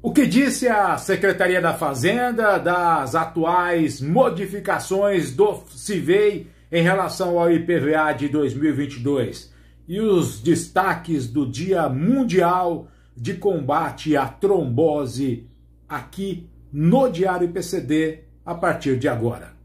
O que disse a Secretaria da Fazenda das atuais modificações do CIVEI em relação ao IPVA de 2022 e os destaques do Dia Mundial de Combate à Trombose aqui no Diário PCD a partir de agora.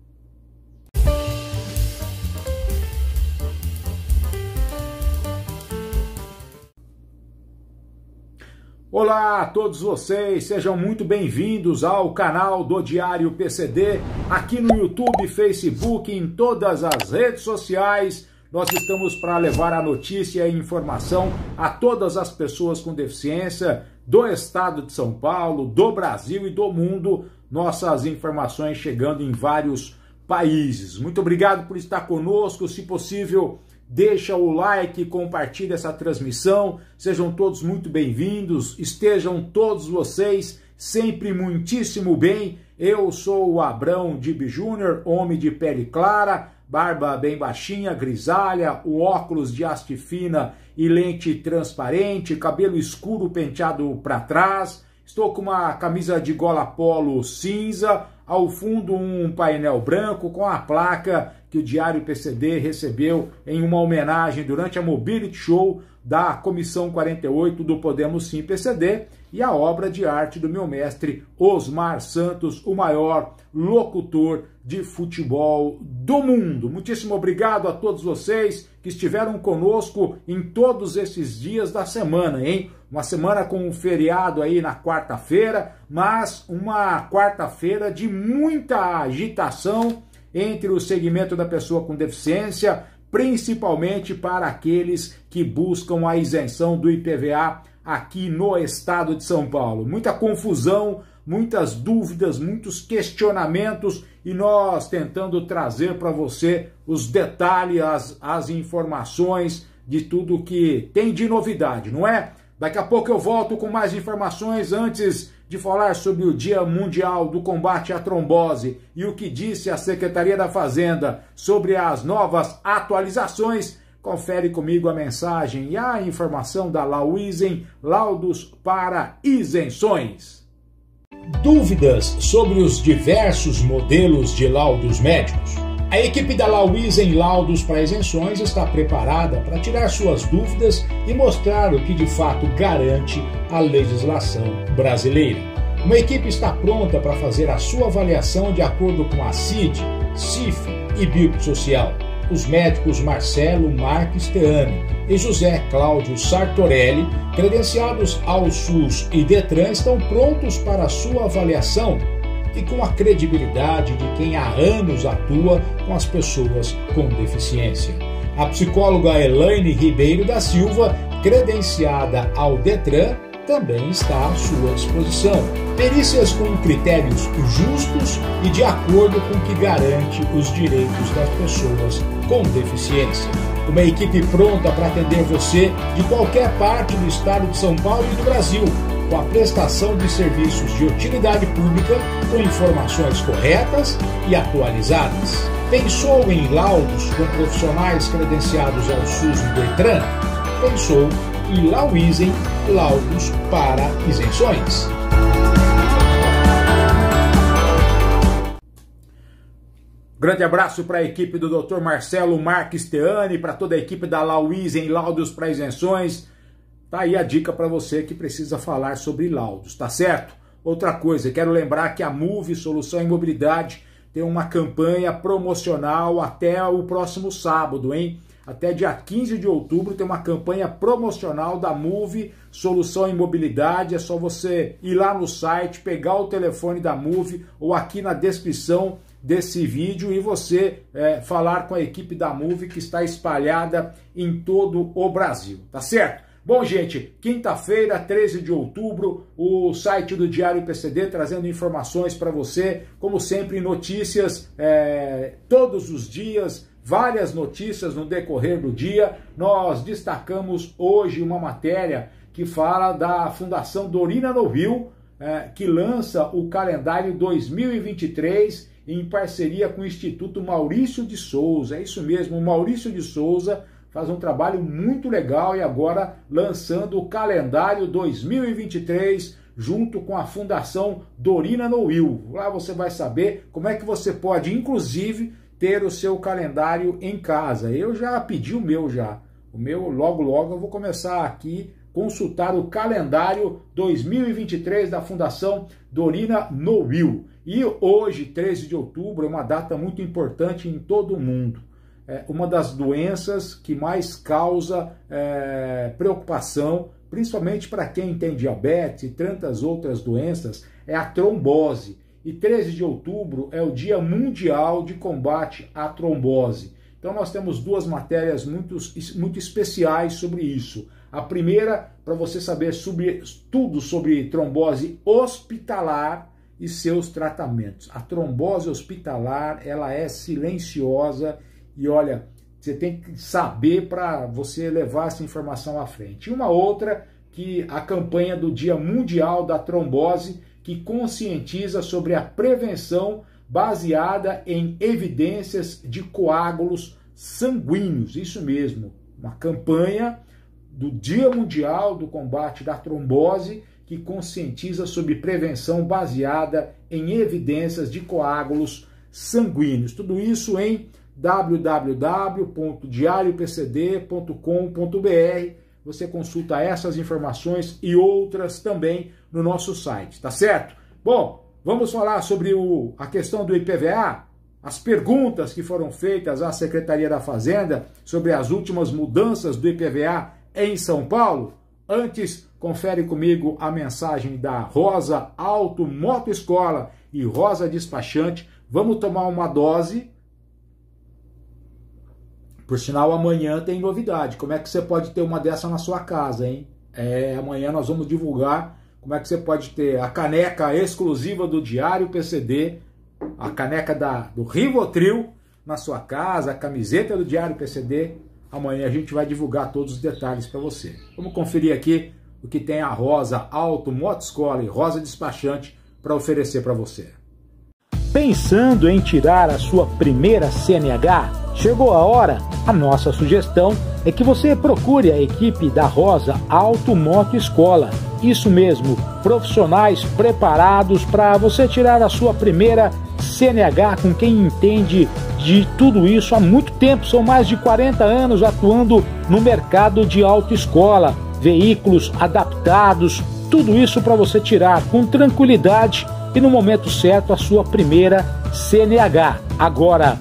Olá a todos vocês, sejam muito bem-vindos ao canal do Diário PCD, aqui no YouTube, Facebook, em todas as redes sociais. Nós estamos para levar a notícia e informação a todas as pessoas com deficiência do estado de São Paulo, do Brasil e do mundo. Nossas informações chegando em vários países. Muito obrigado por estar conosco. Se possível, deixa o like, compartilha essa transmissão. Sejam todos muito bem-vindos, estejam todos vocês sempre muitíssimo bem. Eu sou o Abrão Dib Júnior, homem de pele clara, barba bem baixinha, grisalha, o óculos de haste fina e lente transparente, cabelo escuro penteado para trás. Estou com uma camisa de gola polo cinza, ao fundo um painel branco com a placa que o Diário PCD recebeu em uma homenagem durante a Mobility Show da Comissão 48 do Podemos Sim PCD e a obra de arte do meu mestre Osmar Santos, o maior locutor de futebol do mundo. Muitíssimo obrigado a todos vocês que estiveram conosco em todos esses dias da semana, hein? Uma semana com um feriado aí na quarta-feira, mas uma quarta-feira de muita agitação entre o segmento da pessoa com deficiência, principalmente para aqueles que buscam a isenção do IPVA aqui no estado de São Paulo. Muita confusão, muitas dúvidas, muitos questionamentos e nós tentando trazer para você os detalhes, as, as informações de tudo que tem de novidade, não é? Daqui a pouco eu volto com mais informações antes de falar sobre o Dia Mundial do Combate à Trombose e o que disse a Secretaria da Fazenda sobre as novas atualizações, confere comigo a mensagem e a informação da Lauisen Laudos para Isenções. Dúvidas sobre os diversos modelos de laudos médicos? A equipe da Lauisen Laudos para Isenções está preparada para tirar suas dúvidas e mostrar o que de fato garante a legislação brasileira. Uma equipe está pronta para fazer a sua avaliação de acordo com a CID, CIF e BIOP Social. Os médicos Marcelo Marques Teane e José Cláudio Sartorelli, credenciados ao SUS e DETRAN, estão prontos para a sua avaliação e com a credibilidade de quem há anos atua com as pessoas com deficiência. A psicóloga Elaine Ribeiro da Silva, credenciada ao Detran, também está à sua disposição. Perícias com critérios justos e de acordo com o que garante os direitos das pessoas com deficiência. Uma equipe pronta para atender você de qualquer parte do estado de São Paulo e do Brasil com a prestação de serviços de utilidade pública com informações corretas e atualizadas. Pensou em laudos com profissionais credenciados ao SUS e Detran? Pensou em Lauisen Laudos para Isenções. Grande abraço para a equipe do Dr. Marcelo Marques Teani, para toda a equipe da Lauisen Laudos para Isenções Tá aí a dica para você que precisa falar sobre laudos, tá certo? Outra coisa, quero lembrar que a Move Solução em Mobilidade tem uma campanha promocional até o próximo sábado, hein? Até dia 15 de outubro tem uma campanha promocional da Move Solução em Mobilidade. É só você ir lá no site, pegar o telefone da Move ou aqui na descrição desse vídeo e você é, falar com a equipe da Move que está espalhada em todo o Brasil, tá certo? Bom, gente, quinta-feira, 13 de outubro, o site do Diário PCD trazendo informações para você, como sempre, notícias é, todos os dias, várias notícias no decorrer do dia. Nós destacamos hoje uma matéria que fala da Fundação Dorina no Rio, é, que lança o calendário 2023 em parceria com o Instituto Maurício de Souza. É isso mesmo, Maurício de Souza faz um trabalho muito legal e agora lançando o calendário 2023 junto com a Fundação Dorina Noil. Lá você vai saber como é que você pode, inclusive, ter o seu calendário em casa. Eu já pedi o meu já. O meu, logo, logo, eu vou começar aqui consultar o calendário 2023 da Fundação Dorina Noil. E hoje, 13 de outubro, é uma data muito importante em todo o mundo é, uma das doenças que mais causa é, preocupação, principalmente para quem tem diabetes e tantas outras doenças, é a trombose. E 13 de outubro é o Dia Mundial de Combate à Trombose. Então nós temos duas matérias muito, muito especiais sobre isso. A primeira, para você saber sobre, tudo sobre trombose hospitalar e seus tratamentos. A trombose hospitalar, ela é silenciosa e olha, você tem que saber para você levar essa informação à frente. E uma outra que a campanha do Dia Mundial da Trombose, que conscientiza sobre a prevenção baseada em evidências de coágulos sanguíneos. Isso mesmo, uma campanha do Dia Mundial do Combate da Trombose que conscientiza sobre prevenção baseada em evidências de coágulos sanguíneos. Tudo isso em www.diariopcd.com.br. Você consulta essas informações e outras também no nosso site, tá certo? Bom, vamos falar sobre o, a questão do IPVA, as perguntas que foram feitas à Secretaria da Fazenda sobre as últimas mudanças do IPVA em São Paulo. Antes, confere comigo a mensagem da Rosa Auto Moto Escola e Rosa Despachante. Vamos tomar uma dose por sinal, amanhã tem novidade. Como é que você pode ter uma dessa na sua casa, hein? É, amanhã nós vamos divulgar como é que você pode ter a caneca exclusiva do Diário PCD, a caneca da, do Rivotril na sua casa, a camiseta do Diário PCD. Amanhã a gente vai divulgar todos os detalhes para você. Vamos conferir aqui o que tem a Rosa Auto Motoscola e Rosa Despachante para oferecer para você. Pensando em tirar a sua primeira CNH? Chegou a hora? A nossa sugestão é que você procure a equipe da Rosa Auto Moto Escola. Isso mesmo, profissionais preparados para você tirar a sua primeira CNH com quem entende de tudo isso há muito tempo. São mais de 40 anos atuando no mercado de autoescola, veículos adaptados, tudo isso para você tirar com tranquilidade e no momento certo a sua primeira CNH. Agora,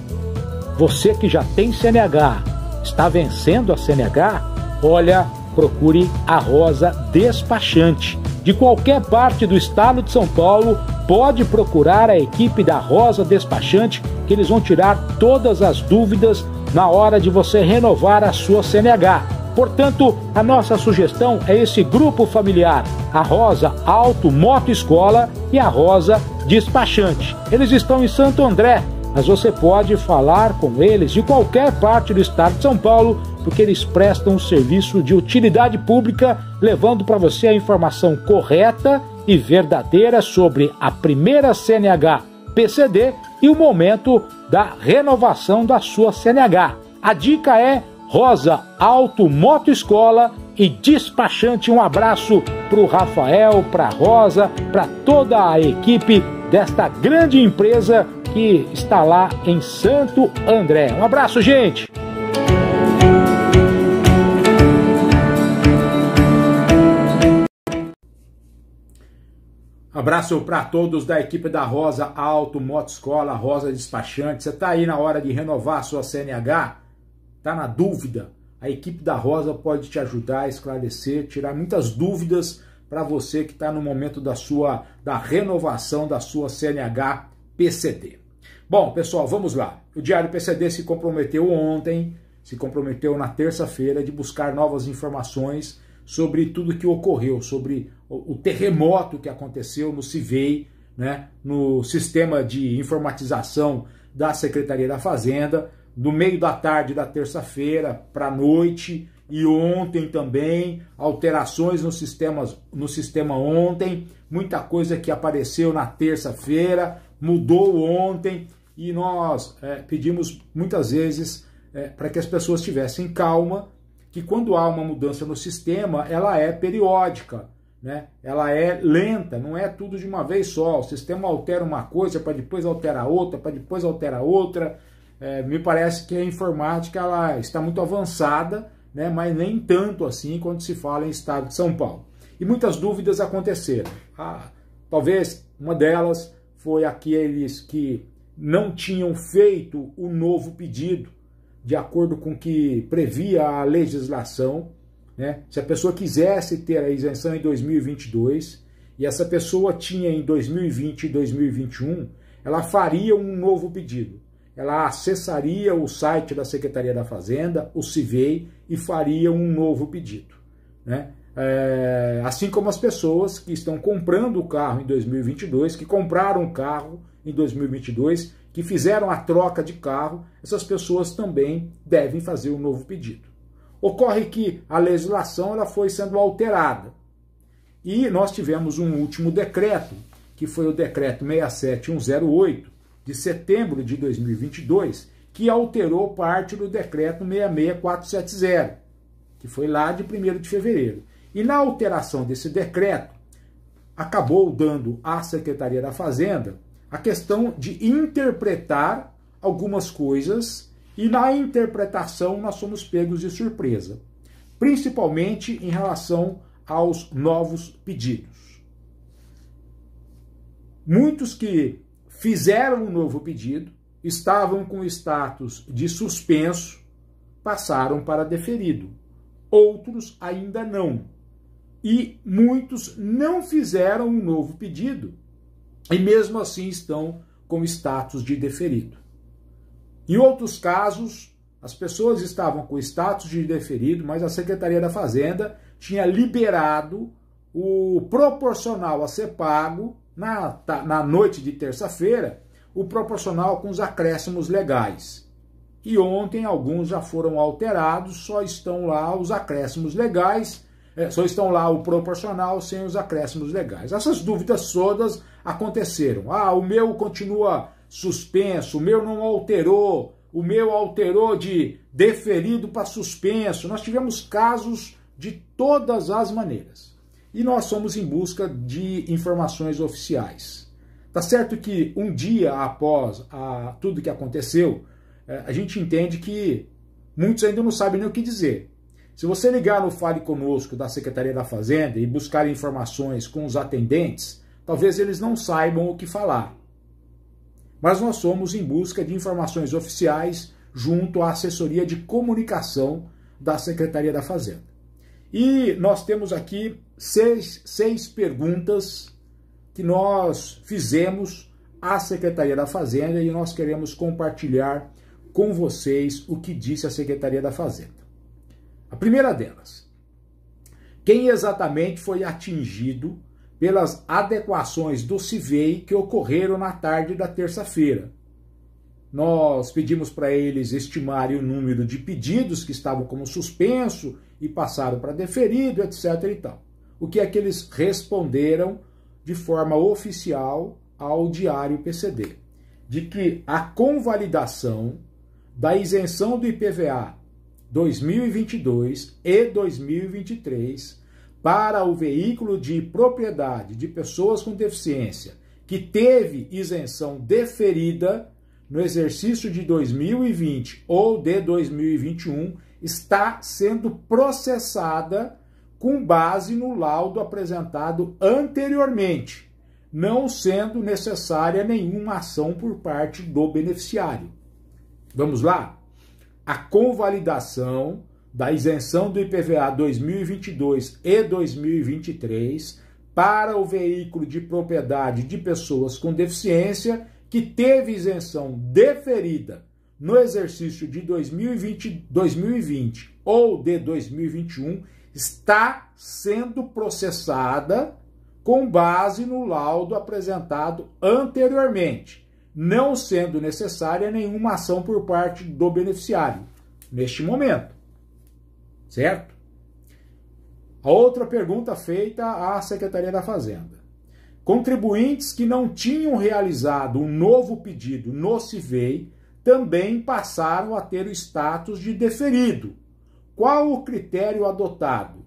você que já tem CNH, está vencendo a CNH? Olha, procure a Rosa Despachante. De qualquer parte do estado de São Paulo, pode procurar a equipe da Rosa Despachante, que eles vão tirar todas as dúvidas na hora de você renovar a sua CNH. Portanto, a nossa sugestão é esse grupo familiar, a Rosa Auto Moto Escola e a Rosa Despachante. Eles estão em Santo André, mas você pode falar com eles de qualquer parte do estado de São Paulo, porque eles prestam um serviço de utilidade pública, levando para você a informação correta e verdadeira sobre a primeira CNH PCD e o momento da renovação da sua CNH. A dica é Rosa Auto Moto Escola e despachante. Um abraço para o Rafael, para Rosa, para toda a equipe desta grande empresa que está lá em Santo André. Um abraço, gente! Abraço para todos da equipe da Rosa Auto Motoscola, Rosa Despachante. Você está aí na hora de renovar a sua CNH? Está na dúvida? A equipe da Rosa pode te ajudar a esclarecer, tirar muitas dúvidas para você que está no momento da sua da renovação da sua CNH PCD. Bom, pessoal, vamos lá. O Diário PCD se comprometeu ontem, se comprometeu na terça-feira de buscar novas informações sobre tudo que ocorreu, sobre o terremoto que aconteceu no CIVEI, né, no sistema de informatização da Secretaria da Fazenda, do meio da tarde da terça-feira para a noite e ontem também, alterações no sistema, no sistema ontem, muita coisa que apareceu na terça-feira, mudou ontem e nós é, pedimos muitas vezes é, para que as pessoas tivessem calma que quando há uma mudança no sistema, ela é periódica, né? ela é lenta, não é tudo de uma vez só. O sistema altera uma coisa para depois alterar outra, para depois alterar outra. É, me parece que a informática ela está muito avançada, né? mas nem tanto assim quando se fala em estado de São Paulo. E muitas dúvidas aconteceram. Ah, talvez uma delas foi aqueles que não tinham feito o novo pedido de acordo com o que previa a legislação. Né? Se a pessoa quisesse ter a isenção em 2022 e essa pessoa tinha em 2020 e 2021, ela faria um novo pedido. Ela acessaria o site da Secretaria da Fazenda, o CIVEI, e faria um novo pedido. Né? É, assim como as pessoas que estão comprando o carro em 2022, que compraram o carro em 2022 que fizeram a troca de carro, essas pessoas também devem fazer um novo pedido. Ocorre que a legislação ela foi sendo alterada. E nós tivemos um último decreto, que foi o decreto 67108 de setembro de 2022, que alterou parte do decreto 66470, que foi lá de 1 de fevereiro. E na alteração desse decreto, acabou dando à Secretaria da Fazenda a questão de interpretar algumas coisas e na interpretação nós somos pegos de surpresa, principalmente em relação aos novos pedidos. Muitos que fizeram um novo pedido estavam com status de suspenso, passaram para deferido. Outros ainda não. E muitos não fizeram um novo pedido e mesmo assim estão com status de deferido. Em outros casos, as pessoas estavam com status de deferido, mas a Secretaria da Fazenda tinha liberado o proporcional a ser pago na, na noite de terça-feira, o proporcional com os acréscimos legais. E ontem alguns já foram alterados, só estão lá os acréscimos legais é, só estão lá o proporcional sem os acréscimos legais. Essas dúvidas todas aconteceram. Ah, o meu continua suspenso, o meu não alterou, o meu alterou de deferido para suspenso. Nós tivemos casos de todas as maneiras. E nós somos em busca de informações oficiais. Tá certo que um dia após a, tudo que aconteceu, é, a gente entende que muitos ainda não sabem nem o que dizer. Se você ligar no Fale Conosco da Secretaria da Fazenda e buscar informações com os atendentes, talvez eles não saibam o que falar. Mas nós somos em busca de informações oficiais junto à assessoria de comunicação da Secretaria da Fazenda. E nós temos aqui seis, seis perguntas que nós fizemos à Secretaria da Fazenda e nós queremos compartilhar com vocês o que disse a Secretaria da Fazenda. A primeira delas, quem exatamente foi atingido pelas adequações do CIVEI que ocorreram na tarde da terça-feira. Nós pedimos para eles estimarem o número de pedidos que estavam como suspenso e passaram para deferido, etc. e tal. O que é que eles responderam de forma oficial ao Diário PCD? De que a convalidação da isenção do IPVA 2022 e 2023 para o veículo de propriedade de pessoas com deficiência que teve isenção deferida no exercício de 2020 ou de 2021 está sendo processada com base no laudo apresentado anteriormente, não sendo necessária nenhuma ação por parte do beneficiário. Vamos lá? a convalidação da isenção do IPVA 2022 e 2023 para o veículo de propriedade de pessoas com deficiência que teve isenção deferida no exercício de 2020, 2020 ou de 2021 está sendo processada com base no laudo apresentado anteriormente não sendo necessária nenhuma ação por parte do beneficiário, neste momento. Certo? A outra pergunta feita à Secretaria da Fazenda. Contribuintes que não tinham realizado um novo pedido no CIVEI também passaram a ter o status de deferido, qual o critério adotado?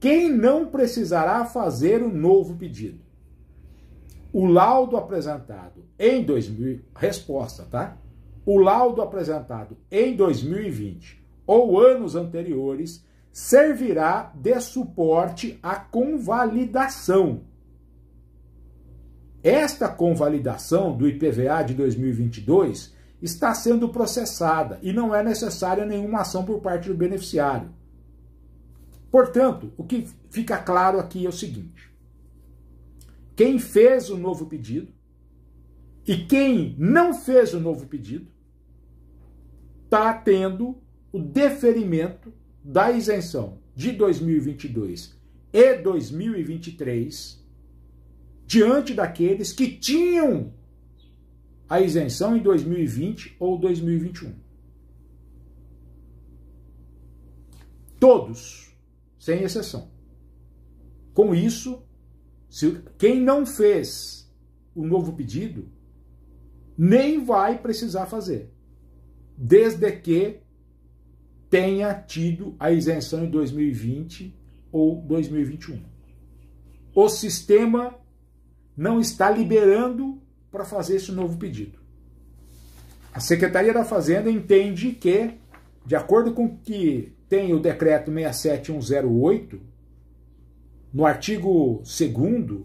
Quem não precisará fazer o novo pedido? O laudo apresentado em 2000, resposta, tá? O laudo apresentado em 2020 ou anos anteriores servirá de suporte à convalidação. Esta convalidação do IPVA de 2022 está sendo processada e não é necessária nenhuma ação por parte do beneficiário. Portanto, o que fica claro aqui é o seguinte: quem fez o novo pedido e quem não fez o novo pedido está tendo o deferimento da isenção de 2022 e 2023 diante daqueles que tinham a isenção em 2020 ou 2021. Todos, sem exceção. Com isso, se quem não fez o novo pedido nem vai precisar fazer, desde que tenha tido a isenção em 2020 ou 2021. O sistema não está liberando para fazer esse novo pedido. A Secretaria da Fazenda entende que, de acordo com o que tem o decreto 67108, no artigo 2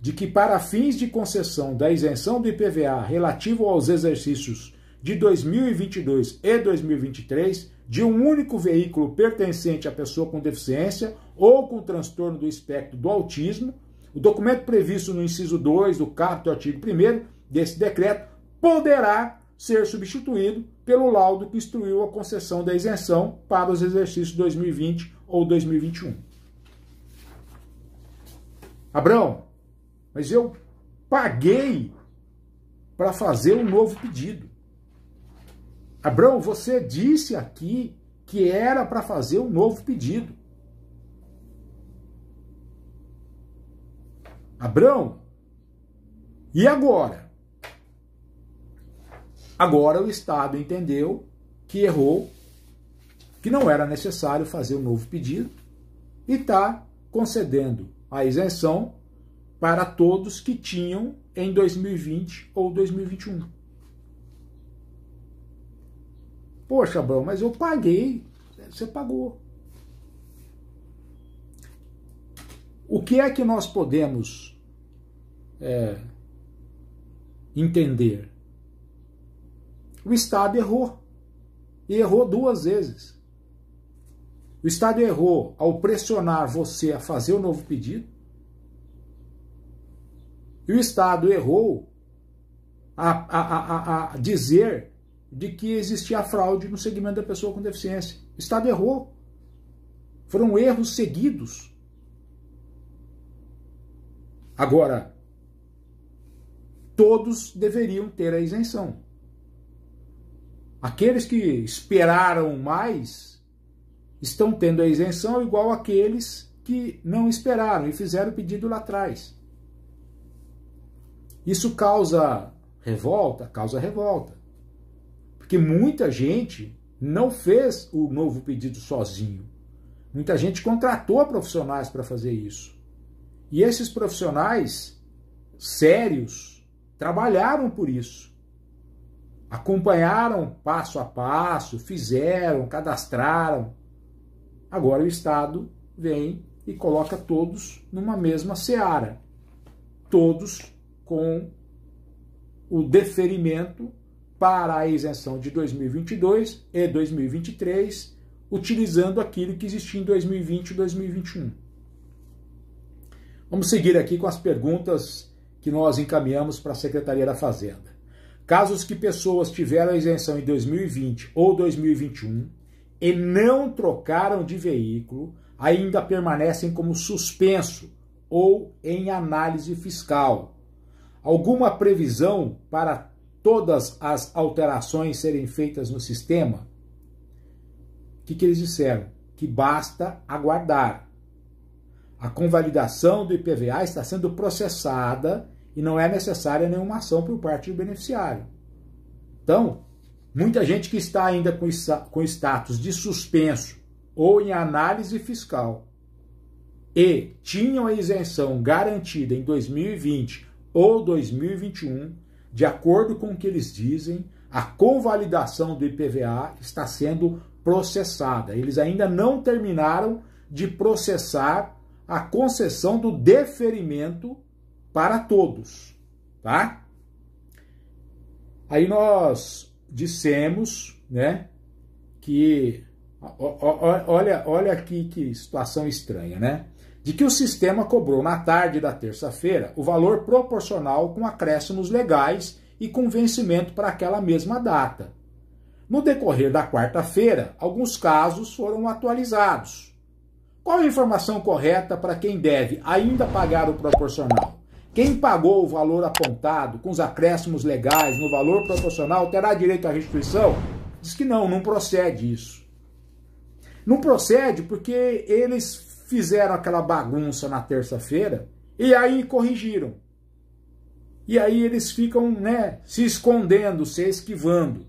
de que para fins de concessão da isenção do IPVA relativo aos exercícios de 2022 e 2023 de um único veículo pertencente à pessoa com deficiência ou com transtorno do espectro do autismo, o documento previsto no inciso 2 do caput artigo 1 desse decreto poderá ser substituído pelo laudo que instruiu a concessão da isenção para os exercícios 2020 ou 2021. Abrão, mas eu paguei para fazer um novo pedido. Abrão, você disse aqui que era para fazer um novo pedido. Abrão, e agora? Agora o Estado entendeu que errou, que não era necessário fazer um novo pedido e está concedendo a isenção para todos que tinham em 2020 ou 2021. Poxa, Abrão, mas eu paguei. Você pagou. O que é que nós podemos é, entender? O Estado errou. E errou duas vezes. O Estado errou ao pressionar você a fazer o novo pedido. E o Estado errou a, a, a, a dizer de que existia fraude no segmento da pessoa com deficiência. O Estado errou. Foram erros seguidos. Agora, todos deveriam ter a isenção. Aqueles que esperaram mais estão tendo a isenção igual aqueles que não esperaram e fizeram o pedido lá atrás. Isso causa revolta? Causa revolta. Porque muita gente não fez o novo pedido sozinho. Muita gente contratou profissionais para fazer isso. E esses profissionais sérios trabalharam por isso. Acompanharam passo a passo, fizeram, cadastraram. Agora o Estado vem e coloca todos numa mesma seara. Todos com o deferimento para a isenção de 2022 e 2023, utilizando aquilo que existia em 2020 e 2021. Vamos seguir aqui com as perguntas que nós encaminhamos para a Secretaria da Fazenda. Casos que pessoas tiveram a isenção em 2020 ou 2021 e não trocaram de veículo, ainda permanecem como suspenso ou em análise fiscal. Alguma previsão para todas as alterações serem feitas no sistema? O que, que eles disseram? Que basta aguardar. A convalidação do IPVA está sendo processada e não é necessária nenhuma ação por parte do beneficiário. Então, muita gente que está ainda com status de suspenso ou em análise fiscal e tinham a isenção garantida em 2020 ou 2021, de acordo com o que eles dizem, a convalidação do IPVA está sendo processada. Eles ainda não terminaram de processar a concessão do deferimento para todos, tá? Aí nós dissemos, né, que olha, olha aqui que situação estranha, né? De que o sistema cobrou na tarde da terça-feira o valor proporcional com acréscimos legais e com vencimento para aquela mesma data. No decorrer da quarta-feira, alguns casos foram atualizados. Qual a informação correta para quem deve ainda pagar o proporcional? Quem pagou o valor apontado com os acréscimos legais no valor proporcional terá direito à restituição? Diz que não, não procede isso. Não procede porque eles fizeram aquela bagunça na terça-feira e aí corrigiram. E aí eles ficam, né, se escondendo, se esquivando.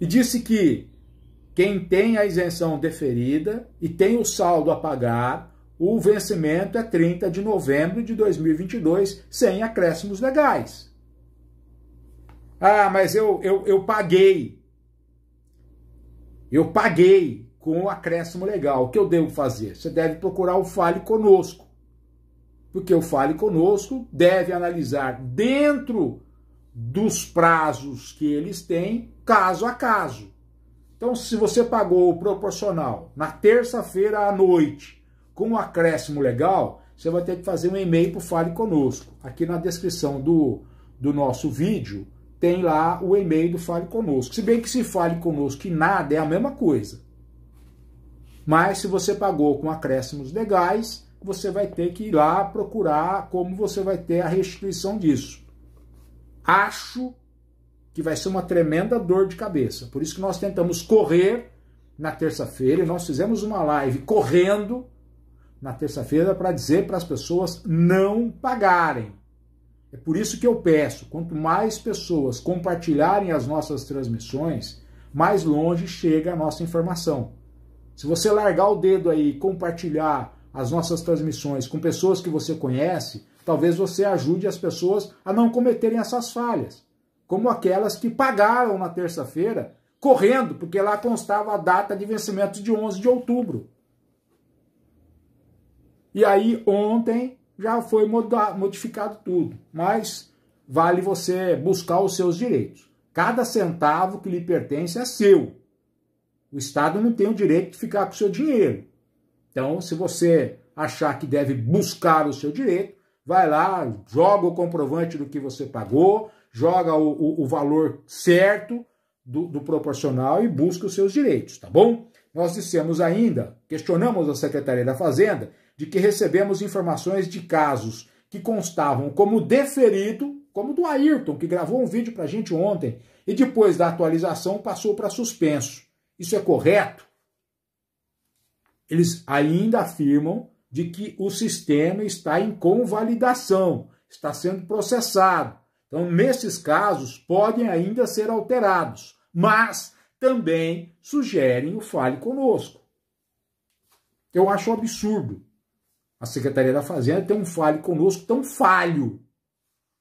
E disse que quem tem a isenção deferida e tem o saldo a pagar o vencimento é 30 de novembro de 2022, sem acréscimos legais. Ah, mas eu, eu, eu paguei. Eu paguei com o acréscimo legal. O que eu devo fazer? Você deve procurar o Fale Conosco. Porque o Fale Conosco deve analisar dentro dos prazos que eles têm, caso a caso. Então, se você pagou o proporcional na terça-feira à noite com o acréscimo legal, você vai ter que fazer um e-mail para o Fale Conosco. Aqui na descrição do, do nosso vídeo tem lá o e-mail do Fale Conosco. Se bem que se Fale Conosco e nada é a mesma coisa. Mas se você pagou com acréscimos legais, você vai ter que ir lá procurar como você vai ter a restituição disso. Acho que vai ser uma tremenda dor de cabeça. Por isso que nós tentamos correr na terça-feira e nós fizemos uma live correndo na terça-feira para dizer para as pessoas não pagarem. É por isso que eu peço, quanto mais pessoas compartilharem as nossas transmissões, mais longe chega a nossa informação. Se você largar o dedo aí e compartilhar as nossas transmissões com pessoas que você conhece, talvez você ajude as pessoas a não cometerem essas falhas, como aquelas que pagaram na terça-feira correndo, porque lá constava a data de vencimento de 11 de outubro. E aí ontem já foi modificado tudo, mas vale você buscar os seus direitos. Cada centavo que lhe pertence é seu. O Estado não tem o direito de ficar com o seu dinheiro. Então, se você achar que deve buscar o seu direito, vai lá, joga o comprovante do que você pagou, joga o, o, o valor certo do, do proporcional e busca os seus direitos, tá bom? Nós dissemos ainda, questionamos a Secretaria da Fazenda de que recebemos informações de casos que constavam como deferido, como do Ayrton, que gravou um vídeo para a gente ontem, e depois da atualização passou para suspenso. Isso é correto? Eles ainda afirmam de que o sistema está em convalidação, está sendo processado. Então, nesses casos, podem ainda ser alterados, mas também sugerem o fale conosco. Eu acho absurdo a Secretaria da Fazenda tem um fale conosco tão falho.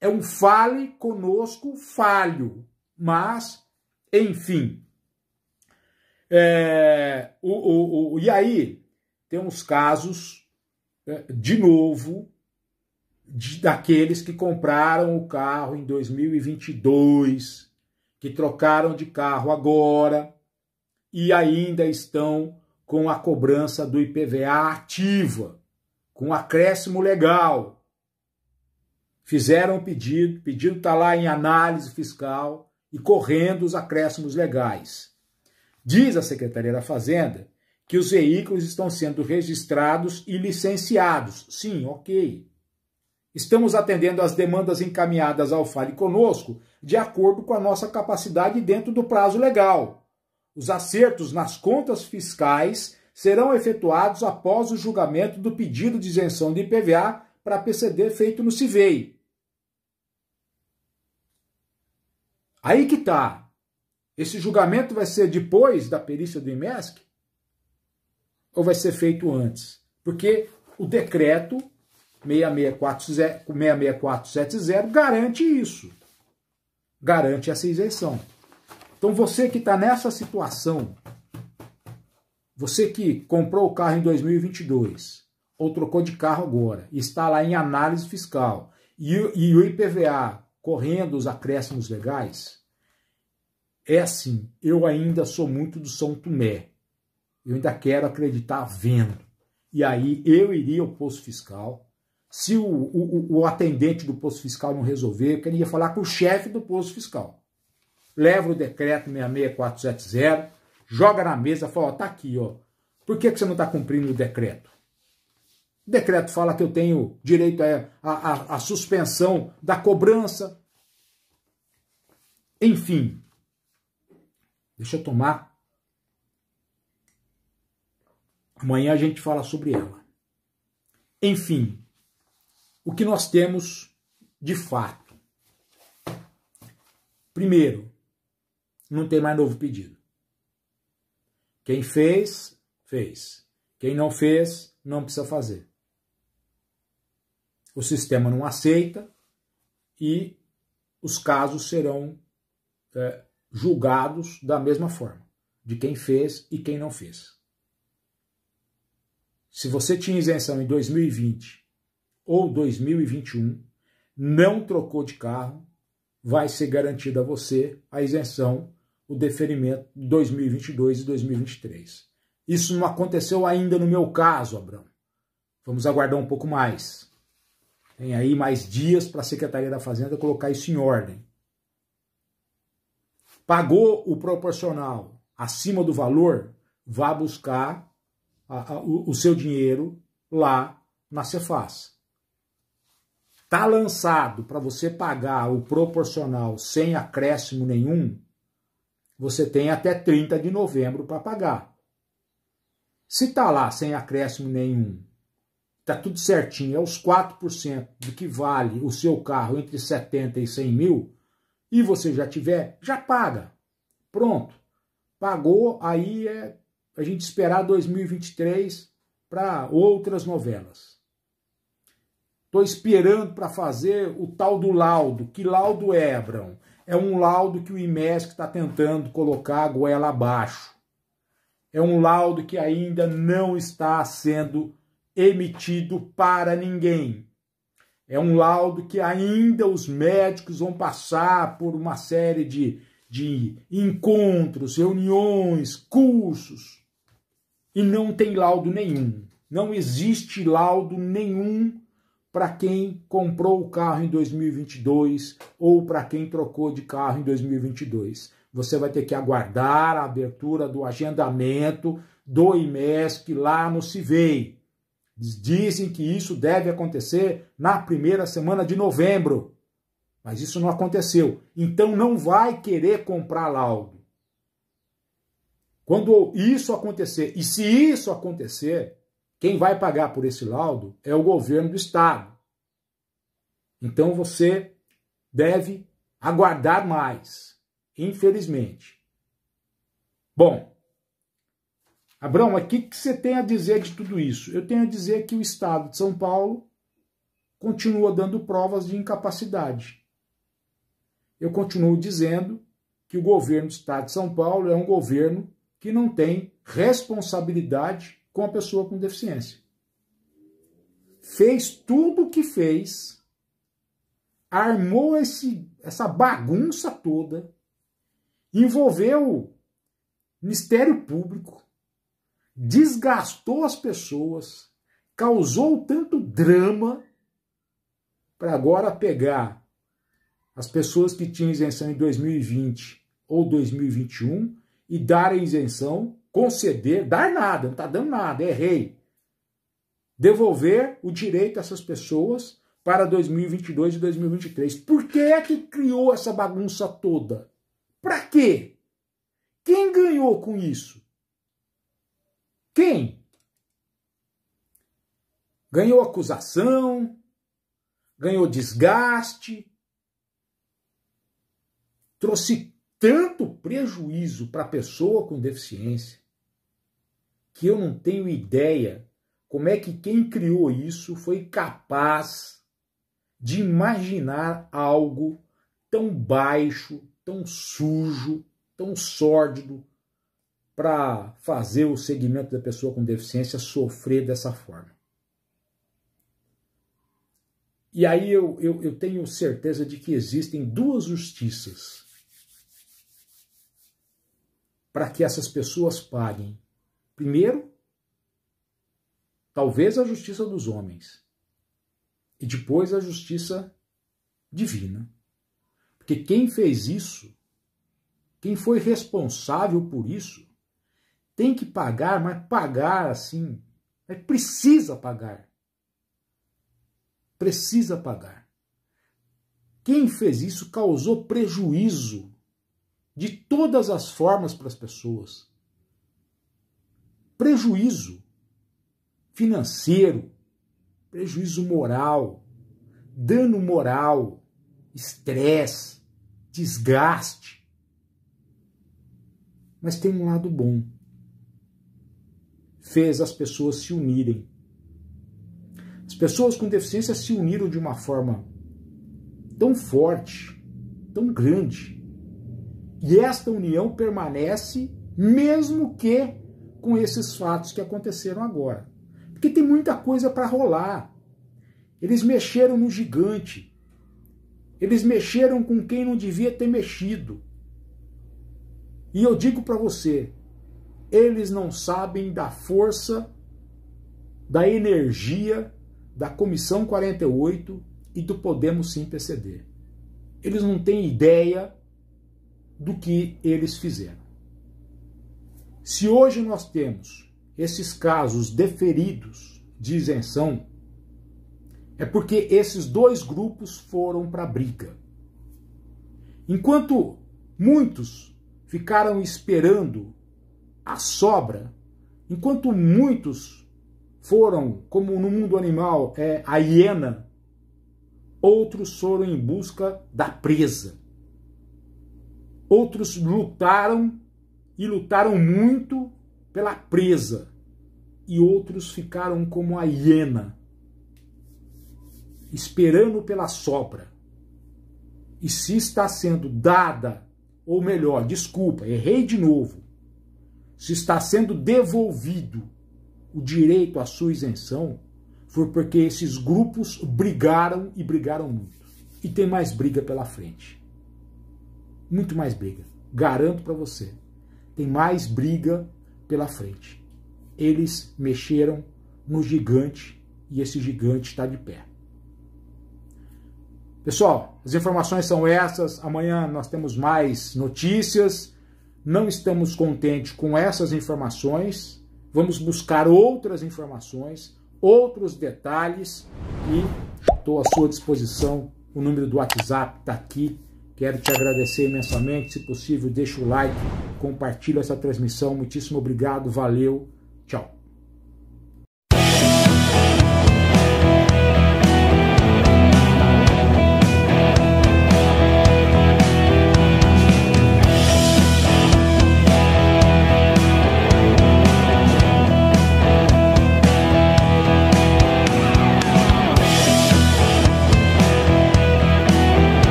É um fale conosco falho. Mas, enfim. É, o, o, o, e aí, tem uns casos, é, de novo, de, daqueles que compraram o carro em 2022, que trocaram de carro agora e ainda estão com a cobrança do IPVA ativa com acréscimo legal. Fizeram o pedido, o pedido está lá em análise fiscal e correndo os acréscimos legais. Diz a Secretaria da Fazenda que os veículos estão sendo registrados e licenciados. Sim, ok. Estamos atendendo às demandas encaminhadas ao Fale Conosco de acordo com a nossa capacidade dentro do prazo legal. Os acertos nas contas fiscais serão efetuados após o julgamento do pedido de isenção de IPVA para PCD feito no CIVEI. Aí que tá. Esse julgamento vai ser depois da perícia do IMESC? ou vai ser feito antes? Porque o decreto 6640 garante isso. Garante essa isenção. Então você que está nessa situação, você que comprou o carro em 2022 ou trocou de carro agora está lá em análise fiscal e, e o IPVA correndo os acréscimos legais, é assim, eu ainda sou muito do São Tomé. Eu ainda quero acreditar vendo. E aí eu iria ao posto fiscal. Se o, o, o atendente do posto fiscal não resolver, eu queria falar com o chefe do posto fiscal. Leva o decreto 66470, joga na mesa fala, ó, tá aqui, ó. Por que, que você não está cumprindo o decreto? O decreto fala que eu tenho direito à suspensão da cobrança. Enfim, deixa eu tomar Amanhã a gente fala sobre ela. Enfim, o que nós temos de fato. Primeiro, não tem mais novo pedido. Quem fez, fez. Quem não fez, não precisa fazer. O sistema não aceita e os casos serão é, julgados da mesma forma, de quem fez e quem não fez. Se você tinha isenção em 2020 ou 2021, não trocou de carro, vai ser garantida a você a isenção, o deferimento de 2022 e 2023. Isso não aconteceu ainda no meu caso, Abraão. Vamos aguardar um pouco mais. Tem aí mais dias para a Secretaria da Fazenda colocar isso em ordem. Pagou o proporcional acima do valor, vá buscar a, a, o, o seu dinheiro lá na Cefaz. Está lançado para você pagar o proporcional sem acréscimo nenhum, você tem até 30 de novembro para pagar. Se está lá sem acréscimo nenhum, está tudo certinho, é os 4% do que vale o seu carro entre 70 e 100 mil, e você já tiver, já paga. Pronto. Pagou, aí é a gente esperar 2023 para outras novelas. Estou esperando para fazer o tal do laudo. Que laudo é, Abrão? É um laudo que o IMESC está tentando colocar a goela abaixo. É um laudo que ainda não está sendo emitido para ninguém. É um laudo que ainda os médicos vão passar por uma série de, de encontros, reuniões, cursos e não tem laudo nenhum. Não existe laudo nenhum para quem comprou o carro em 2022 ou para quem trocou de carro em 2022. Você vai ter que aguardar a abertura do agendamento do IMESC lá no CIVEI. Dizem que isso deve acontecer na primeira semana de novembro. Mas isso não aconteceu. Então não vai querer comprar laudo. Quando isso acontecer, e se isso acontecer, quem vai pagar por esse laudo é o governo do estado. Então você deve aguardar mais, infelizmente. Bom, Abraão, o que você tem a dizer de tudo isso? Eu tenho a dizer que o estado de São Paulo continua dando provas de incapacidade. Eu continuo dizendo que o governo do estado de São Paulo é um governo que não tem responsabilidade com a pessoa com deficiência. Fez tudo o que fez, armou esse, essa bagunça toda, envolveu Ministério Público, desgastou as pessoas, causou tanto drama para agora pegar as pessoas que tinham isenção em 2020 ou 2021 e dar a isenção, conceder, dar nada, não está dando nada, errei. Devolver o direito a essas pessoas para 2022 e 2023. Por que é que criou essa bagunça toda? Para quê? Quem ganhou com isso? Quem? Ganhou acusação, ganhou desgaste, trouxe tanto prejuízo para a pessoa com deficiência, que eu não tenho ideia como é que quem criou isso foi capaz de imaginar algo tão baixo, tão sujo, tão sórdido para fazer o segmento da pessoa com deficiência sofrer dessa forma. E aí eu, eu, eu tenho certeza de que existem duas justiças para que essas pessoas paguem. Primeiro, talvez a justiça dos homens, e depois a justiça divina. Porque quem fez isso, quem foi responsável por isso, tem que pagar, mas pagar assim, mas precisa pagar. Precisa pagar. Quem fez isso causou prejuízo de todas as formas para as pessoas. Prejuízo financeiro, prejuízo moral, dano moral, estresse, desgaste. Mas tem um lado bom. Fez as pessoas se unirem. As pessoas com deficiência se uniram de uma forma tão forte, tão grande. E esta união permanece mesmo que com esses fatos que aconteceram agora. Porque tem muita coisa para rolar. Eles mexeram no gigante. Eles mexeram com quem não devia ter mexido. E eu digo para você, eles não sabem da força, da energia da Comissão 48 e do Podemos Sim PCD. Eles não têm ideia do que eles fizeram. Se hoje nós temos esses casos deferidos de isenção, é porque esses dois grupos foram para a briga. Enquanto muitos ficaram esperando a sobra, enquanto muitos foram, como no mundo animal, é a hiena, outros foram em busca da presa. Outros lutaram e lutaram muito pela presa, e outros ficaram como a hiena, esperando pela sobra. E se está sendo dada, ou melhor, desculpa, errei de novo, se está sendo devolvido o direito à sua isenção, foi porque esses grupos brigaram e brigaram muito. E tem mais briga pela frente. Muito mais briga. Garanto para você. Tem mais briga pela frente. Eles mexeram no gigante e esse gigante está de pé. Pessoal, as informações são essas. Amanhã nós temos mais notícias. Não estamos contentes com essas informações. Vamos buscar outras informações, outros detalhes e estou à sua disposição. O número do WhatsApp está aqui. Quero te agradecer imensamente. Se possível, deixa o like, compartilha essa transmissão. Muitíssimo obrigado, valeu, tchau.